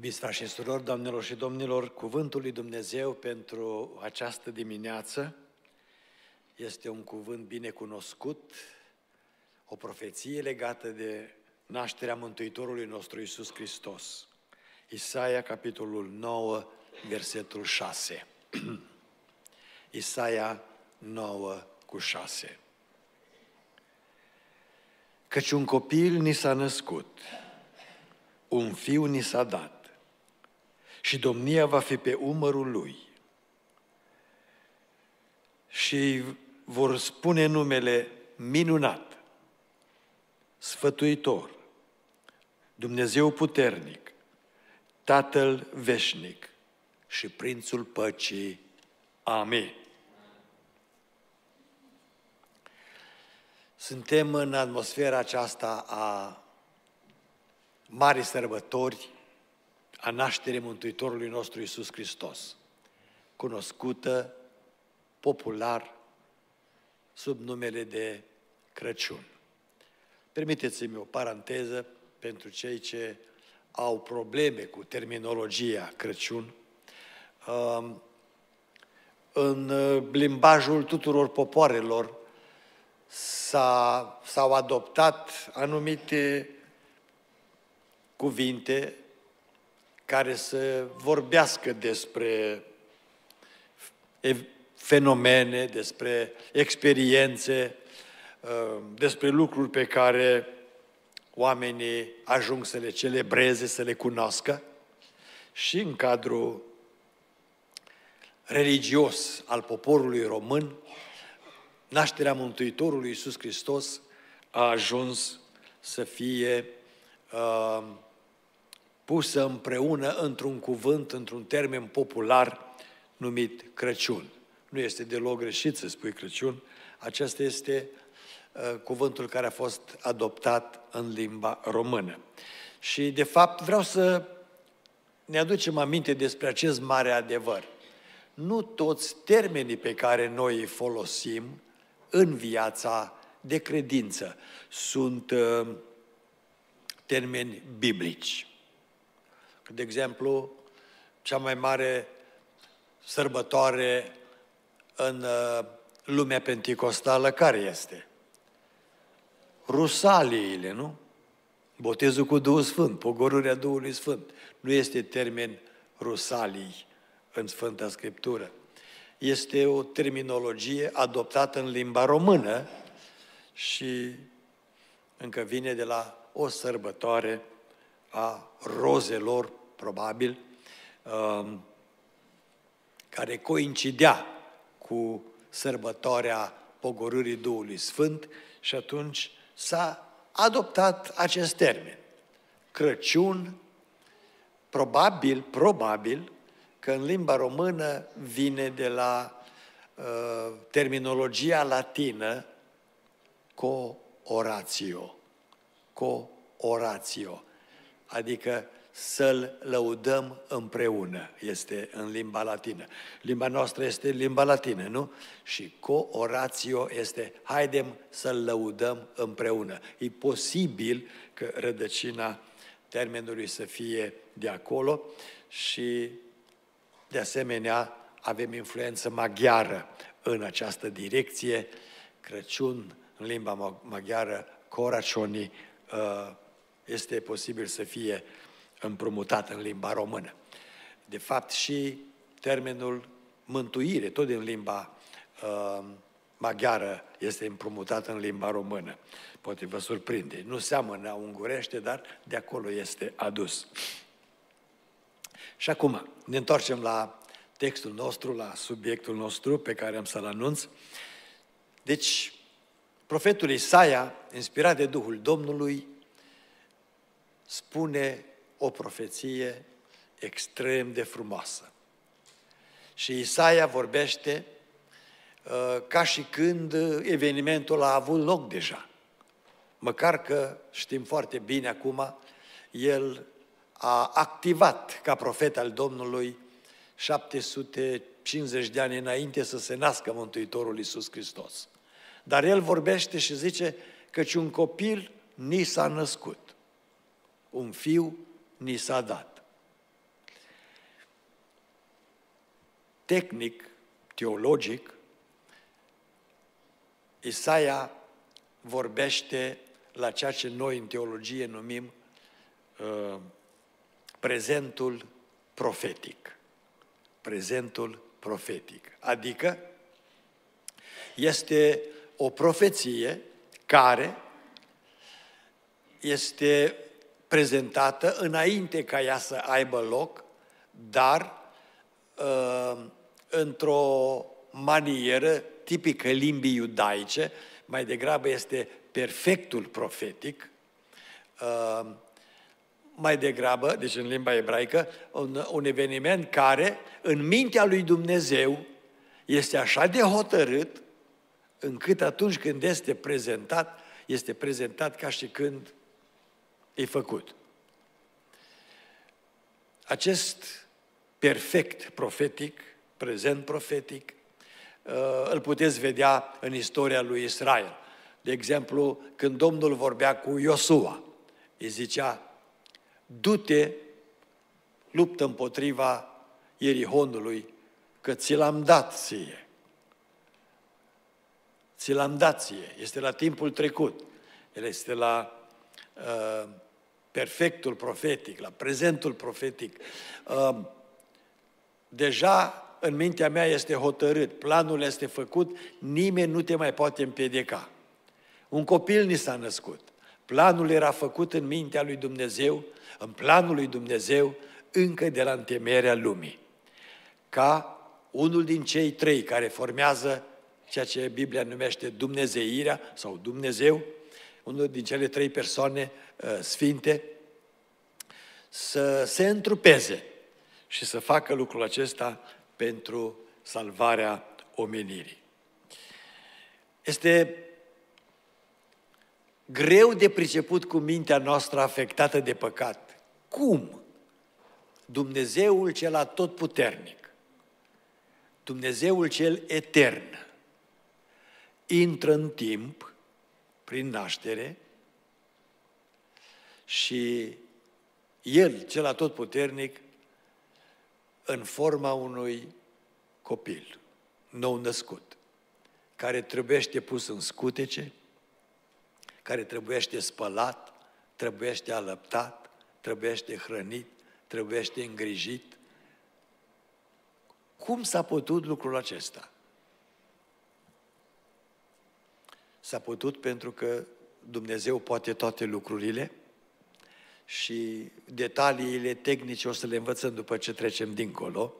Iubiți frați și surori, doamnelor și domnilor, cuvântul lui Dumnezeu pentru această dimineață este un cuvânt bine cunoscut, o profeție legată de nașterea Mântuitorului nostru Isus Hristos. Isaia, capitolul 9, versetul 6. Isaia 9 cu 6. Căci un copil ni s-a născut, un fiu ni s-a dat și domnia va fi pe umărul lui. Și vor spune numele minunat, sfătuitor, Dumnezeu puternic, Tatăl veșnic și Prințul păcii. Amin. Suntem în atmosfera aceasta a marii sărbători a nașterii Mântuitorului nostru Isus Hristos, cunoscută popular sub numele de Crăciun. Permiteți-mi o paranteză pentru cei ce au probleme cu terminologia Crăciun. Um, în uh, limbajul tuturor popoarelor s-au adoptat anumite cuvinte care să vorbească despre fenomene, despre experiențe, uh, despre lucruri pe care oamenii ajung să le celebreze, să le cunoască. Și în cadrul religios al poporului român, nașterea Mântuitorului Iisus Hristos a ajuns să fie uh, pusă împreună într-un cuvânt, într-un termen popular numit Crăciun. Nu este deloc greșit să spui Crăciun, acesta este uh, cuvântul care a fost adoptat în limba română. Și, de fapt, vreau să ne aducem aminte despre acest mare adevăr. Nu toți termenii pe care noi îi folosim în viața de credință sunt uh, termeni biblici. De exemplu, cea mai mare sărbătoare în uh, lumea penticostală care este? Rusaliile, nu? Botezul cu Duhul Sfânt, pogorârea Duhului Sfânt. Nu este termen rusalii în Sfânta Scriptură. Este o terminologie adoptată în limba română și încă vine de la o sărbătoare a rozelor probabil, um, care coincidea cu sărbătoarea pogorârii Duhului Sfânt și atunci s-a adoptat acest termen. Crăciun, probabil, probabil, că în limba română vine de la uh, terminologia latină co-oratio. Co-oratio. Adică să-L lăudăm împreună, este în limba latină. Limba noastră este limba latină, nu? Și co-oratio este, haidem să-L lăudăm împreună. E posibil că rădăcina termenului să fie de acolo și, de asemenea, avem influență maghiară în această direcție. Crăciun, în limba maghiară, coracioni, uh, este posibil să fie împrumutat în limba română. De fapt, și termenul mântuire, tot din limba uh, maghiară, este împrumutat în limba română. Poate vă surprinde. Nu seamănă ungurește, dar de acolo este adus. Și acum, ne întoarcem la textul nostru, la subiectul nostru pe care am să-l anunț. Deci, profetul Isaia, inspirat de Duhul Domnului, spune o profeție extrem de frumoasă. Și Isaia vorbește uh, ca și când evenimentul a avut loc deja. Măcar că știm foarte bine acum, el a activat ca profet al Domnului 750 de ani înainte să se nască Mântuitorul Iisus Hristos. Dar el vorbește și zice căci un copil ni s-a născut, un fiu ni s-a dat. Tehnic, teologic, Isaia vorbește la ceea ce noi în teologie numim uh, prezentul profetic. Prezentul profetic. Adică este o profeție care este prezentată înainte ca ea să aibă loc, dar uh, într-o manieră tipică limbii iudaice, mai degrabă este perfectul profetic, uh, mai degrabă, deci în limba ebraică, un, un eveniment care, în mintea lui Dumnezeu, este așa de hotărât, încât atunci când este prezentat, este prezentat ca și când e făcut. Acest perfect profetic, prezent profetic, uh, îl puteți vedea în istoria lui Israel. De exemplu, când Domnul vorbea cu Iosua, îi zicea, du-te, luptă împotriva Ierihonului, că ți l-am dat ție. Ți l-am dat ție. Este la timpul trecut. El este la uh, perfectul profetic, la prezentul profetic. Uh, deja în mintea mea este hotărât, planul este făcut, nimeni nu te mai poate împiedica. Un copil ni s-a născut. Planul era făcut în mintea lui Dumnezeu, în planul lui Dumnezeu, încă de la întemeierea lumii. Ca unul din cei trei care formează ceea ce Biblia numește Dumnezeirea sau Dumnezeu, unul din cele trei persoane uh, sfinte, să se întrupeze și să facă lucrul acesta pentru salvarea omenirii. Este greu de priceput cu mintea noastră afectată de păcat. Cum? Dumnezeul cel atotputernic, Dumnezeul cel etern, intră în timp, prin naștere, și El, cel atotputernic, în forma unui copil nou născut, care trebuiește pus în scutece, care trebuiește spălat, trebuiește alăptat, trebuiește hrănit, trebuiește îngrijit. Cum s-a putut lucrul acesta? S-a putut pentru că Dumnezeu poate toate lucrurile și detaliile tehnice o să le învățăm după ce trecem dincolo.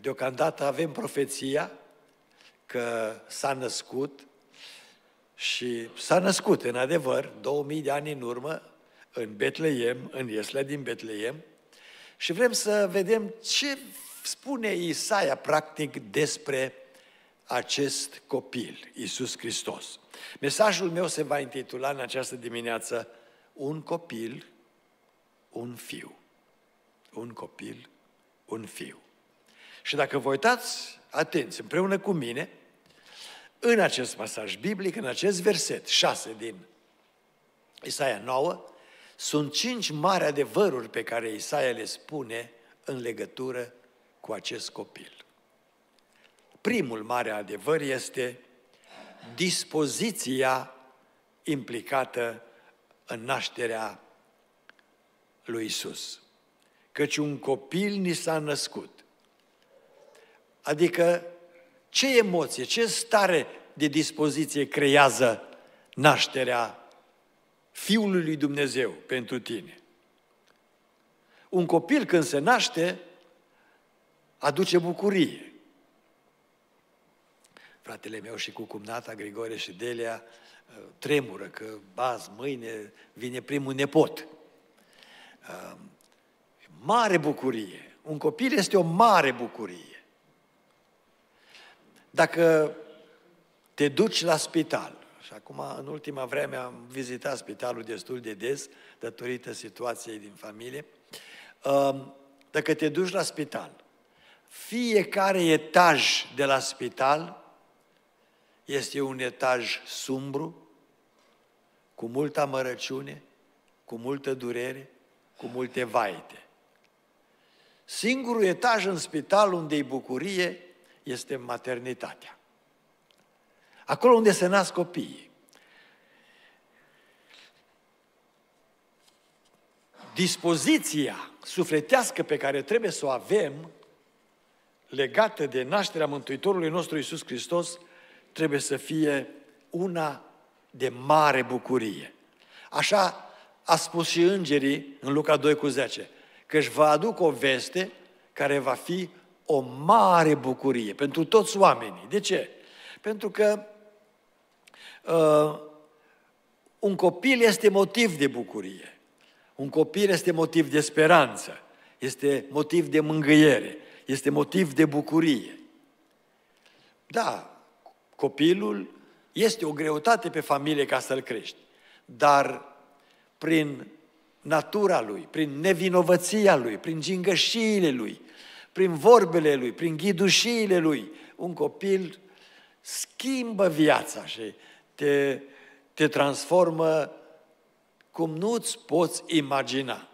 Deocamdată avem profeția că s-a născut și s-a născut, în adevăr, 2000 de ani în urmă, în Betleem, în Ieslea din Betleem, și vrem să vedem ce spune Isaia, practic, despre acest copil, Isus Hristos. Mesajul meu se va intitula în această dimineață Un copil, un fiu. Un copil, un fiu. Și dacă vă uitați atenți împreună cu mine, în acest pasaj biblic, în acest verset 6 din Isaia 9, sunt cinci mari adevăruri pe care Isaia le spune în legătură cu acest copil. Primul mare adevăr este dispoziția implicată în nașterea lui Isus. Căci un copil ni s-a născut. Adică ce emoție, ce stare de dispoziție creează nașterea Fiului lui Dumnezeu pentru tine? Un copil când se naște, aduce bucurie. Fratele meu și cu cumnata Grigore și Delia uh, tremură că, baz, mâine vine primul nepot. Uh, mare bucurie. Un copil este o mare bucurie. Dacă te duci la spital, și acum în ultima vreme am vizitat spitalul destul de des, datorită situației din familie, um, dacă te duci la spital, fiecare etaj de la spital este un etaj sumbru, cu multă amărăciune, cu multă durere, cu multe vaite. Singurul etaj în spital unde e bucurie este maternitatea. Acolo unde se nasc copiii. Dispoziția sufletească pe care trebuie să o avem legată de nașterea Mântuitorului nostru Iisus Hristos trebuie să fie una de mare bucurie. Așa a spus și îngerii în Luca 2 cu 10, că își va aduc o veste care va fi o mare bucurie pentru toți oamenii. De ce? Pentru că uh, un copil este motiv de bucurie. Un copil este motiv de speranță, este motiv de mângâiere, este motiv de bucurie. Da, copilul este o greutate pe familie ca să-l crești, dar prin natura lui, prin nevinovăția lui, prin gingășiile lui, prin vorbele lui, prin ghidușiile lui, un copil schimbă viața și te, te transformă cum nu-ți poți imagina.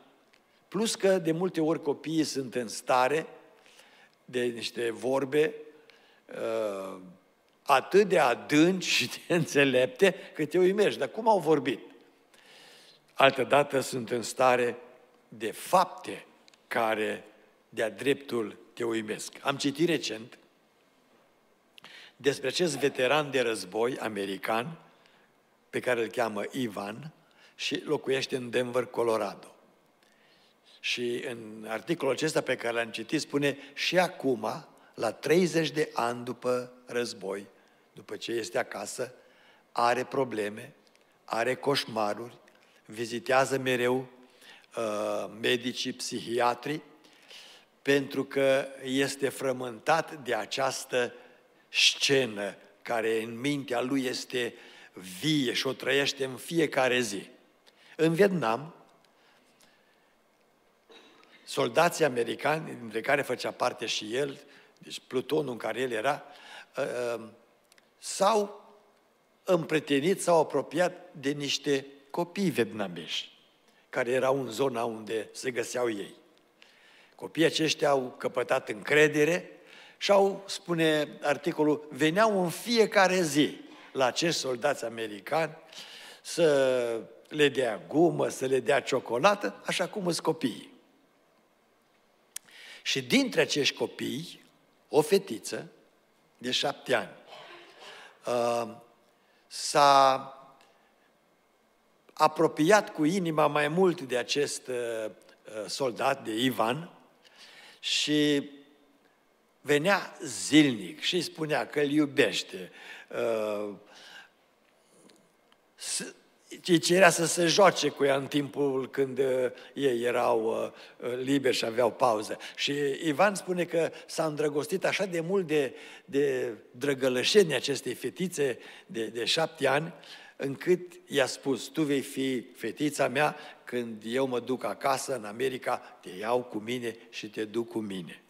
Plus că de multe ori copiii sunt în stare de niște vorbe uh, atât de adânci și de înțelepte că te uimești. Dar cum au vorbit? Altădată sunt în stare de fapte care de-a dreptul te uimesc. Am citit recent despre acest veteran de război american pe care îl cheamă Ivan și locuiește în Denver, Colorado. Și în articolul acesta pe care l-am citit spune și acum, la 30 de ani după război, după ce este acasă, are probleme, are coșmaruri, vizitează mereu uh, medicii, psihiatri, pentru că este frământat de această scenă care în mintea lui este vie și o trăiește în fiecare zi. În Vietnam, soldații americani, dintre care făcea parte și el, deci plutonul în care el era, uh, uh, s-au împretenit, s-au apropiat de niște copii vietnameși, care erau în zona unde se găseau ei. Copiii aceștia au căpătat încredere și au, spune articolul, veneau în fiecare zi la acești soldați americani să le dea gumă, să le dea ciocolată, așa cum sunt copiii. Și dintre acești copii, o fetiță de șapte ani uh, s-a apropiat cu inima mai mult de acest uh, uh, soldat, de Ivan, și venea zilnic și îi spunea că îl iubește. Îi cerea să se joace cu ea în timpul când ei erau liberi și aveau pauză. Și Ivan spune că s-a îndrăgostit așa de mult de, de drăgălășenia acestei fetițe de, de șapte ani, încât i-a spus, tu vei fi fetița mea când eu mă duc acasă în America, te iau cu mine și te duc cu mine.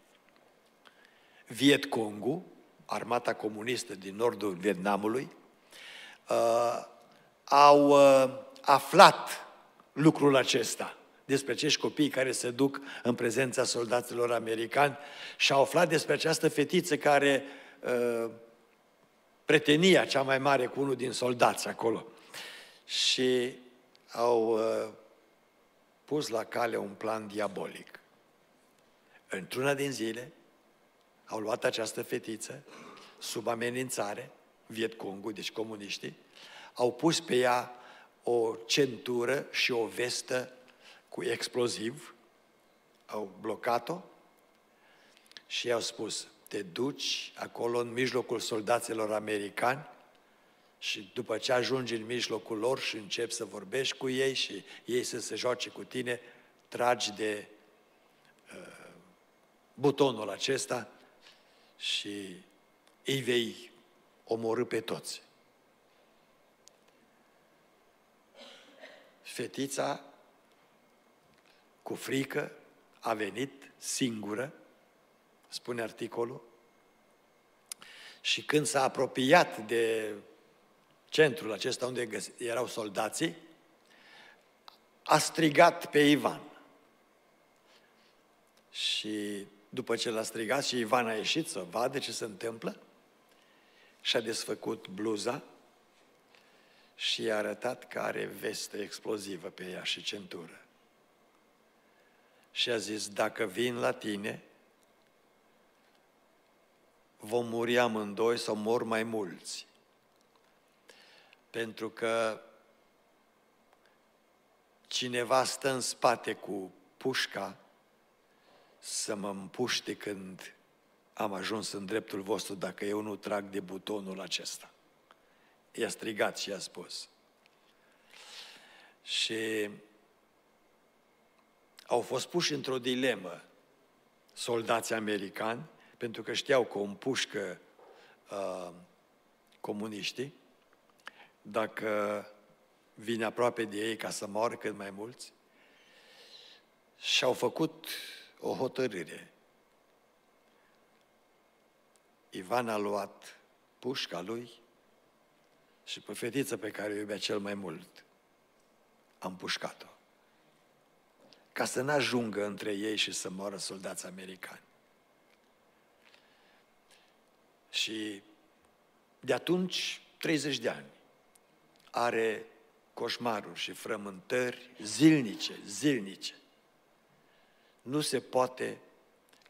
Viet Congu, armata comunistă din nordul Vietnamului, uh, au uh, aflat lucrul acesta despre acești copii care se duc în prezența soldaților americani și au aflat despre această fetiță care uh, pretenia cea mai mare cu unul din soldați acolo. Și au uh, pus la cale un plan diabolic. Într-una din zile au luat această fetiță sub amenințare, Vietcongul, deci comuniștii, au pus pe ea o centură și o vestă cu exploziv, au blocat-o și i-au spus, te duci acolo în mijlocul soldaților americani și după ce ajungi în mijlocul lor și începi să vorbești cu ei și ei să se joace cu tine, tragi de uh, butonul acesta și îi vei omorâ pe toți. Fetița, cu frică, a venit singură spune articolul, și când s-a apropiat de centrul acesta unde erau soldații, a strigat pe Ivan. Și Și după ce l-a strigat și Ivan a ieșit să vadă ce se întâmplă, și-a desfăcut bluza și i-a arătat că are veste explozivă pe ea și centură. Și a zis, dacă vin la tine, vom muri amândoi sau mor mai mulți. Pentru că cineva stă în spate cu pușca să mă împuște când am ajuns în dreptul vostru dacă eu nu trag de butonul acesta. I-a strigat și i-a spus. Și au fost puși într-o dilemă soldații americani, pentru că știau că o împușcă uh, comuniștii, dacă vine aproape de ei ca să moară cât mai mulți, și au făcut o hotărâre. Ivan a luat pușca lui și pe fetița pe care o iubea cel mai mult am pușcat-o. Ca să n-ajungă între ei și să moară soldați americani. Și de atunci, 30 de ani, are coșmaruri și frământări zilnice, zilnice. Nu se poate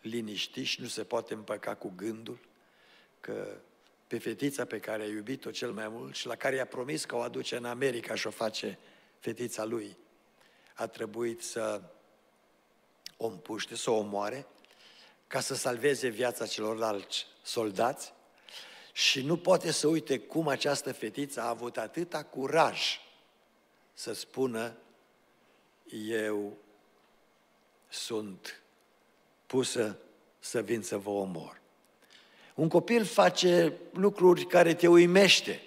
liniști și nu se poate împăca cu gândul că pe fetița pe care a iubit-o cel mai mult și la care i-a promis că o aduce în America și o face fetița lui, a trebuit să o împuște, să o omoare, ca să salveze viața celorlalți soldați și nu poate să uite cum această fetiță a avut atâta curaj să spună eu sunt pusă să vin să vă omor. Un copil face lucruri care te uimește.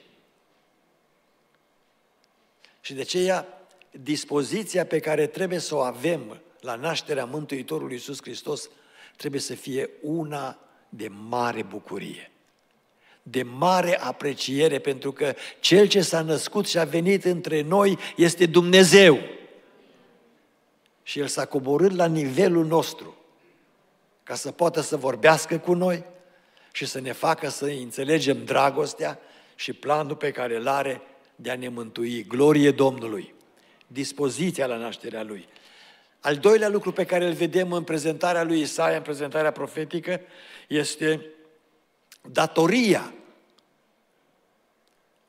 Și de aceea, dispoziția pe care trebuie să o avem la nașterea Mântuitorului Iisus Hristos trebuie să fie una de mare bucurie, de mare apreciere, pentru că Cel ce s-a născut și a venit între noi este Dumnezeu. Și El s-a coborât la nivelul nostru ca să poată să vorbească cu noi și să ne facă să înțelegem dragostea și planul pe care îl are de a ne mântui. Glorie Domnului! Dispoziția la nașterea Lui. Al doilea lucru pe care îl vedem în prezentarea lui Isaia, în prezentarea profetică, este datoria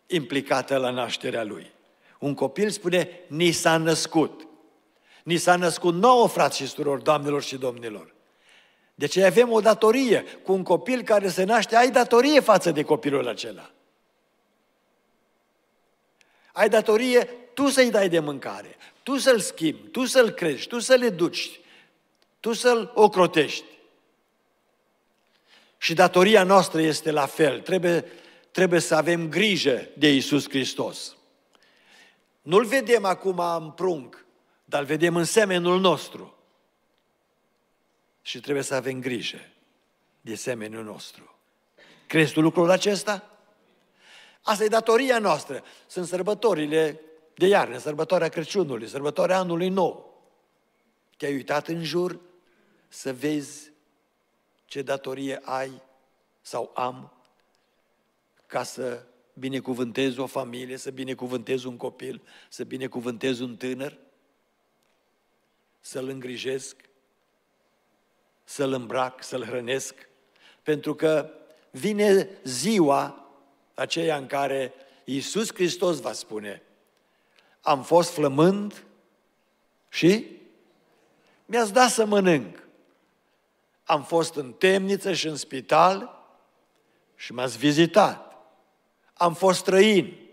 implicată la nașterea lui. Un copil spune, ni s-a născut. Ni s-a născut nouă, frați și surori, doamnelor și domnilor. Deci avem o datorie. Cu un copil care se naște, ai datorie față de copilul acela. Ai datorie tu să-i dai de mâncare, tu să-l schimbi, tu să-l crești, tu să-l educi, tu să-l ocrotești. Și datoria noastră este la fel. Trebuie, trebuie să avem grijă de Isus Hristos. Nu-L vedem acum în prunc, dar îl vedem în semenul nostru. Și trebuie să avem grijă de semenul nostru. Crezi tu lucrul acesta? Asta e datoria noastră. Sunt sărbătorile de iarnă, sărbătoarea Crăciunului, sărbătoarea anului nou. Te-ai uitat în jur să vezi ce datorie ai sau am ca să binecuvântezi o familie, să binecuvântezi un copil, să binecuvântezi un tânăr, să-l îngrijesc, să-l îmbrac, să-l hrănesc, pentru că vine ziua aceea în care Iisus Hristos va spune, am fost flămând și mi-ați dat să mănânc. Am fost în temniță și în spital și m-ați vizitat. Am fost străin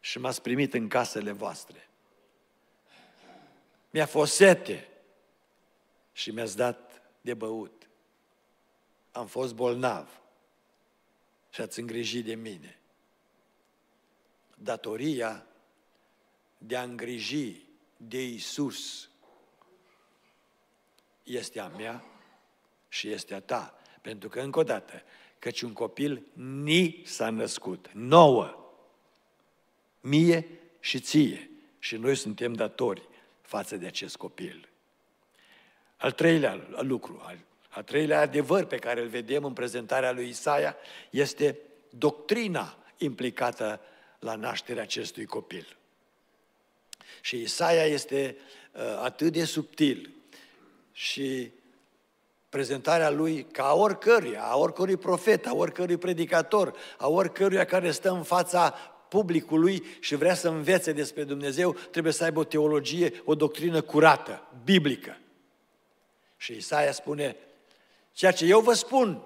și m-ați primit în casele voastre. Mi-a fost sete și mi-ați dat de băut. Am fost bolnav și ați îngrijit de mine. Datoria de a îngriji de Isus este a mea și este a ta. Pentru că, încă o dată, căci un copil ni s-a născut, nouă, mie și ție. Și noi suntem datori față de acest copil. Al treilea lucru, al, al treilea adevăr pe care îl vedem în prezentarea lui Isaia este doctrina implicată la nașterea acestui copil. Și Isaia este uh, atât de subtil și prezentarea lui ca a oricăruia, a oricărui profet, a oricărui predicator, a oricăruia care stă în fața publicului și vrea să învețe despre Dumnezeu, trebuie să aibă o teologie, o doctrină curată, biblică. Și Isaia spune, ceea ce eu vă spun,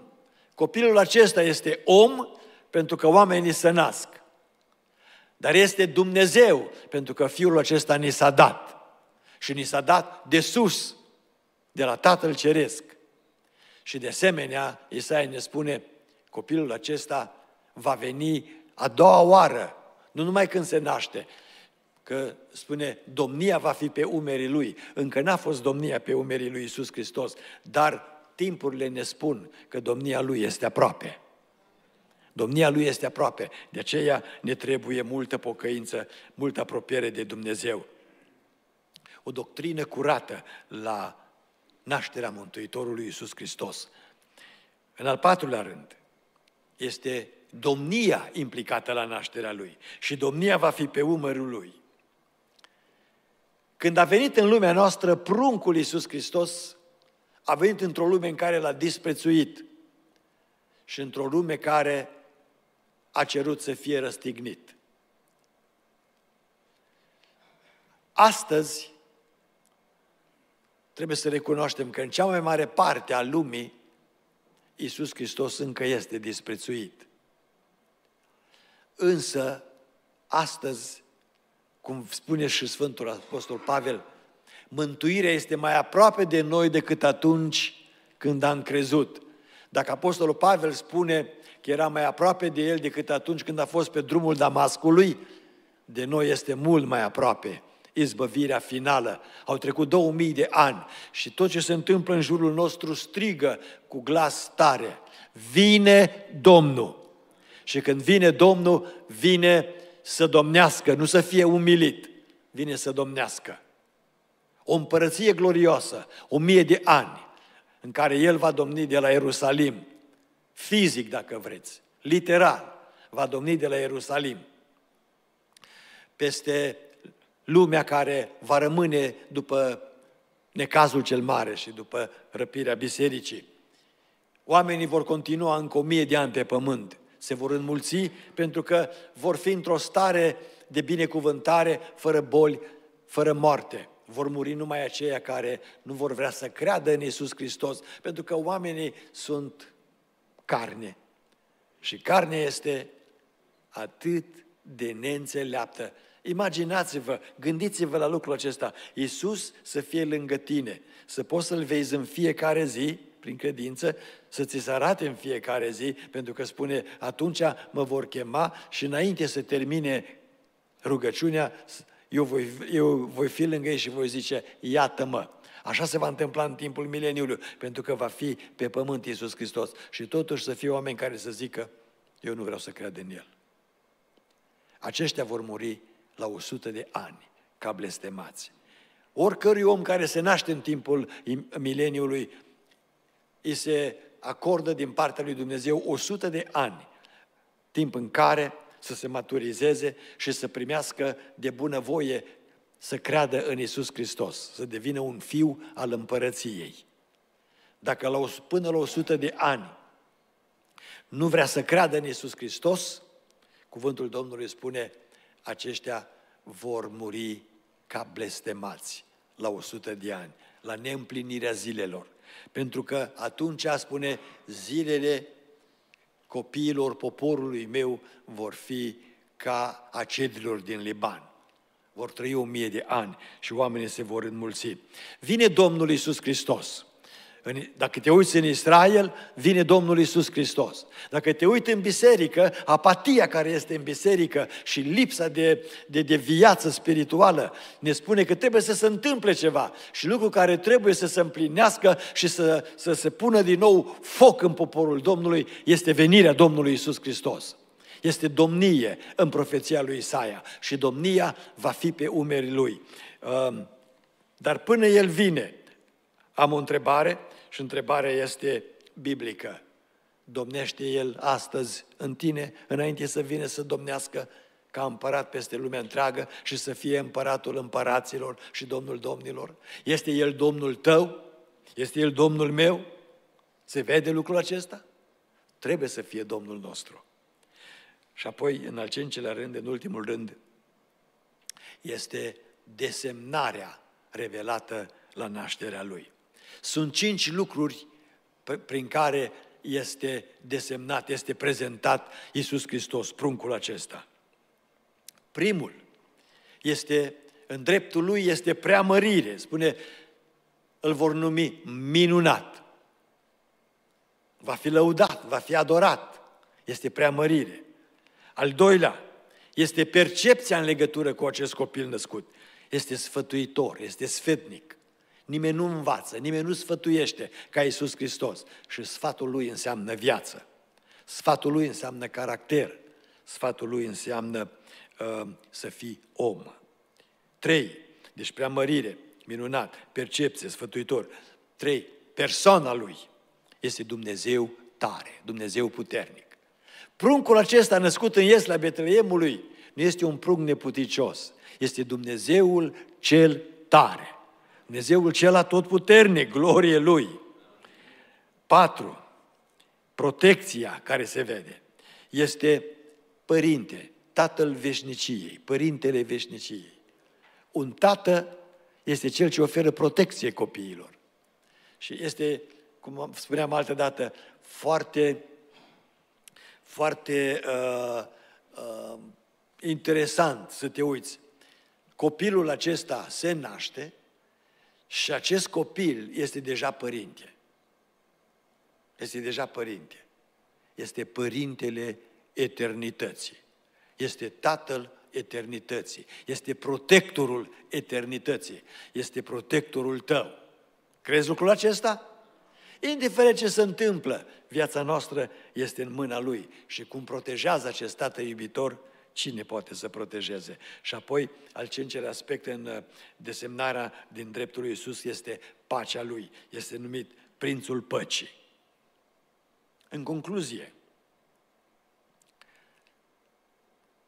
copilul acesta este om pentru că oamenii se nasc. Dar este Dumnezeu pentru că Fiul acesta ni s-a dat. Și ni s-a dat de sus, de la Tatăl Ceresc. Și de asemenea, Isaia ne spune, copilul acesta va veni a doua oară, nu numai când se naște, că spune, domnia va fi pe umerii lui. Încă n-a fost domnia pe umerii lui Isus Hristos, dar timpurile ne spun că domnia lui este aproape. Domnia lui este aproape, de aceea ne trebuie multă pocăință, multă apropiere de Dumnezeu. O doctrină curată la nașterea Mântuitorului Iisus Hristos. În al patrulea rând, este domnia implicată la nașterea Lui și domnia va fi pe umărul Lui. Când a venit în lumea noastră pruncul Iisus Hristos, a venit într-o lume în care l-a disprețuit și într-o lume care a cerut să fie răstignit. Astăzi, trebuie să recunoaștem că în cea mai mare parte a lumii, Iisus Hristos încă este disprețuit. Însă, astăzi, cum spune și Sfântul Apostol Pavel, mântuirea este mai aproape de noi decât atunci când am crezut. Dacă Apostolul Pavel spune că era mai aproape de el decât atunci când a fost pe drumul Damascului, de noi este mult mai aproape izbăvirea finală. Au trecut 2000 de ani și tot ce se întâmplă în jurul nostru strigă cu glas tare. Vine Domnul. Și când vine Domnul, vine să domnească, nu să fie umilit. Vine să domnească. O împărăție glorioasă, o mie de ani, în care El va domni de la Ierusalim, fizic dacă vreți, literal, va domni de la Ierusalim, peste lumea care va rămâne după necazul cel mare și după răpirea bisericii. Oamenii vor continua încă o mie de ani pe pământ. Se vor înmulți pentru că vor fi într-o stare de binecuvântare, fără boli, fără moarte. Vor muri numai aceia care nu vor vrea să creadă în Isus Hristos, pentru că oamenii sunt carne. Și carnea este atât de neînțeleaptă Imaginați-vă, gândiți-vă la lucrul acesta. Iisus să fie lângă tine, să poți să-L vezi în fiecare zi, prin credință, să ți se arate în fiecare zi, pentru că spune, atunci mă vor chema și înainte să termine rugăciunea, eu voi, eu voi fi lângă ei și voi zice, iată-mă. Așa se va întâmpla în timpul mileniului, pentru că va fi pe pământ Iisus Hristos. Și totuși să fie oameni care să zică, eu nu vreau să cred în El. Aceștia vor muri la 100 de ani, ca blestemați. Oricărui om care se naște în timpul mileniului, îi se acordă din partea lui Dumnezeu 100 de ani, timp în care să se maturizeze și să primească de bunăvoie să creadă în Isus Hristos, să devină un fiu al împărăției. Dacă la, până la 100 de ani nu vrea să creadă în Isus Hristos, cuvântul Domnului spune, aceștia vor muri ca blestemați la 100 de ani, la neîmplinirea zilelor. Pentru că atunci, spune, zilele copiilor poporului meu vor fi ca acedilor din Liban. Vor trăi o mie de ani și oamenii se vor înmulți. Vine Domnul Iisus Hristos dacă te uiți în Israel, vine Domnul Isus Hristos. Dacă te uiți în biserică, apatia care este în biserică și lipsa de, de, de viață spirituală ne spune că trebuie să se întâmple ceva și lucru care trebuie să se împlinească și să, să se pună din nou foc în poporul Domnului este venirea Domnului Isus Hristos. Este domnie în profeția lui Isaia și domnia va fi pe umerii lui. Dar până El vine, Am o întrebare și întrebarea este biblică. Domnește El astăzi în tine, înainte să vină să domnească ca împărat peste lumea întreagă și să fie împăratul împăraților și Domnul domnilor? Este El Domnul tău? Este El Domnul meu? Se vede lucrul acesta? Trebuie să fie Domnul nostru. Și apoi, în al cincelea rând, în ultimul rând, este desemnarea revelată la nașterea Lui. Sunt cinci lucruri prin care este desemnat, este prezentat Iisus Hristos, pruncul acesta. Primul este, în dreptul lui, este preamărire. Spune, îl vor numi minunat. Va fi lăudat, va fi adorat. Este preamărire. Al doilea, este percepția în legătură cu acest copil născut. Este sfătuitor, este sfetnic. Nimeni nu învață, nimeni nu sfătuiește ca Iisus Hristos. Și sfatul lui înseamnă viață. Sfatul lui înseamnă caracter. Sfatul lui înseamnă uh, să fii om. Trei, deci preamărire, minunat, percepție, sfătuitor. Trei, persoana lui este Dumnezeu tare, Dumnezeu puternic. Pruncul acesta născut în Iesla Betleemului nu este un prunc neputicios, este Dumnezeul cel tare. Dumnezeul cel atotputernic, glorie Lui. Patru, protecția care se vede este Părinte, Tatăl veșniciei, Părintele veșniciei. Un tată este cel ce oferă protecție copiilor. Și este, cum spuneam altă dată, foarte, foarte uh, uh, interesant să te uiți. Copilul acesta se naște și acest copil este deja părinte. Este deja părinte. Este părintele eternității. Este tatăl eternității. Este protectorul eternității. Este protectorul tău. Crezi lucrul acesta? Indiferent ce se întâmplă, viața noastră este în mâna Lui. Și cum protejează acest Tată iubitor, cine poate să protejeze? Și apoi, al cincelea aspect în uh, desemnarea din dreptul lui Iisus este pacea Lui. Este numit Prințul Păcii. În concluzie,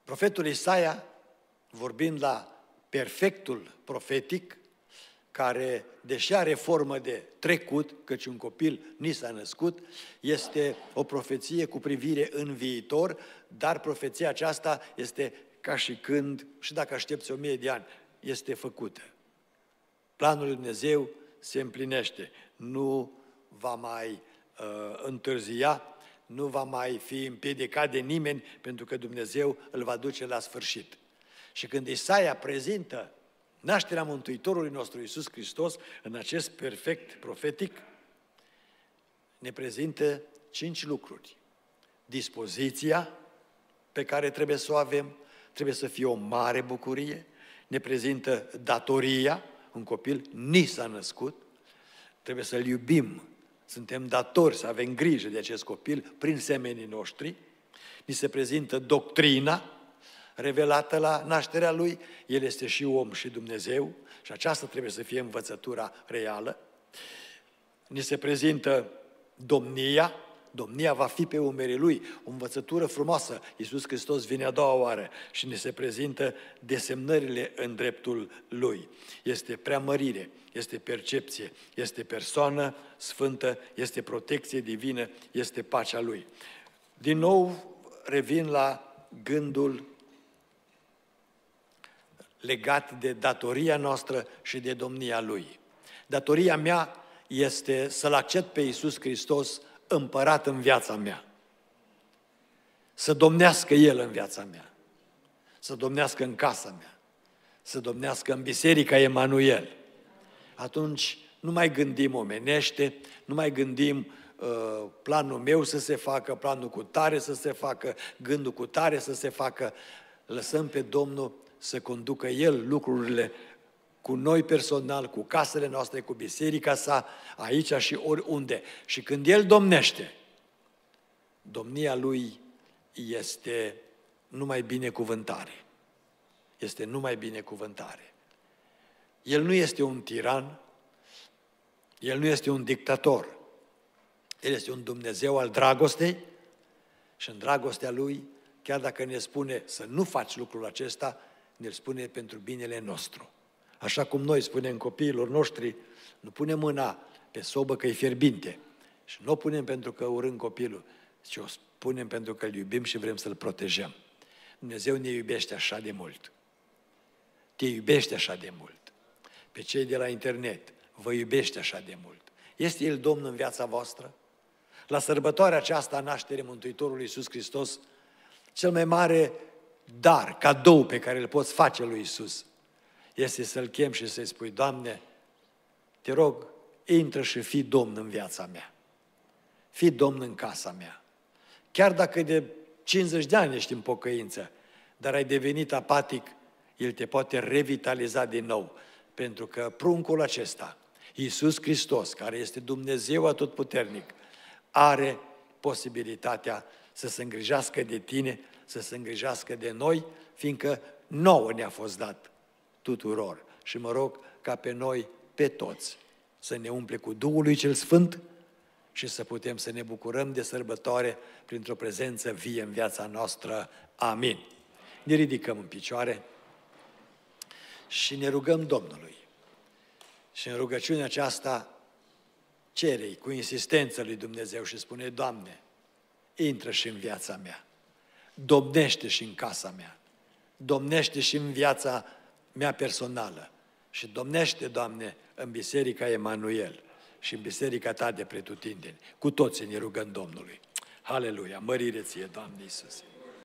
profetul Isaia, vorbind la perfectul profetic, care, deși are formă de trecut, căci un copil ni s-a născut, este o profeție cu privire în viitor, dar profeția aceasta este ca și când, și dacă aștepți o mie de ani, este făcută. Planul lui Dumnezeu se împlinește, nu va mai uh, întârzia, nu va mai fi împiedicat de nimeni, pentru că Dumnezeu îl va duce la sfârșit. Și când Isaia prezintă nașterea Mântuitorului nostru Iisus Hristos în acest perfect profetic ne prezintă cinci lucruri. Dispoziția pe care trebuie să o avem, trebuie să fie o mare bucurie, ne prezintă datoria, un copil ni s-a născut, trebuie să-l iubim, suntem datori să avem grijă de acest copil prin semenii noștri, ni se prezintă doctrina, revelată la nașterea lui, el este și om și Dumnezeu și aceasta trebuie să fie învățătura reală. Ni se prezintă domnia, domnia va fi pe umerii lui, o învățătură frumoasă. Iisus Hristos vine a doua oară și ne se prezintă desemnările în dreptul lui. Este preamărire, este percepție, este persoană sfântă, este protecție divină, este pacea lui. Din nou revin la gândul legat de datoria noastră și de domnia Lui. Datoria mea este să-L accept pe Iisus Hristos împărat în viața mea. Să domnească El în viața mea. Să domnească în casa mea. Să domnească în Biserica Emanuel. Atunci nu mai gândim omenește, nu mai gândim uh, planul meu să se facă, planul cu tare să se facă, gândul cu tare să se facă. Lăsăm pe Domnul să conducă El lucrurile cu noi personal, cu casele noastre, cu biserica sa, aici și oriunde. Și când El domnește, domnia Lui este numai binecuvântare. Este numai binecuvântare. El nu este un tiran, El nu este un dictator. El este un Dumnezeu al dragostei și în dragostea Lui, chiar dacă ne spune să nu faci lucrul acesta, ne spune pentru binele nostru. Așa cum noi spunem copiilor noștri, nu punem mâna pe sobă că e fierbinte. Și nu o punem pentru că urâm copilul, ci o spunem pentru că îl iubim și vrem să-l protejăm. Dumnezeu ne iubește așa de mult. Te iubește așa de mult. Pe cei de la internet, vă iubește așa de mult. Este El Domn în viața voastră? La sărbătoarea aceasta a nașterii Mântuitorului Iisus Hristos, cel mai mare dar, cadou pe care îl poți face lui Iisus, este să-L chem și să-i spui, Doamne, te rog, intră și fii Domn în viața mea. Fii Domn în casa mea. Chiar dacă de 50 de ani ești în pocăință, dar ai devenit apatic, El te poate revitaliza din nou. Pentru că pruncul acesta, Iisus Hristos, care este Dumnezeu atotputernic, are posibilitatea să se îngrijească de tine, să se îngrijească de noi, fiindcă nouă ne-a fost dat tuturor. Și mă rog ca pe noi, pe toți, să ne umple cu Duhul lui Cel Sfânt și să putem să ne bucurăm de sărbătoare printr-o prezență vie în viața noastră. Amin. Ne ridicăm în picioare și ne rugăm Domnului. Și în rugăciunea aceasta cerei cu insistență lui Dumnezeu și spune, Doamne, intră și în viața mea, domnește și în casa mea, domnește și în viața mea personală și domnește, Doamne, în Biserica Emanuel și în Biserica Ta de pretutindeni. Cu toții ne rugăm Domnului. Aleluia, mărire ție, Doamne Iisuse.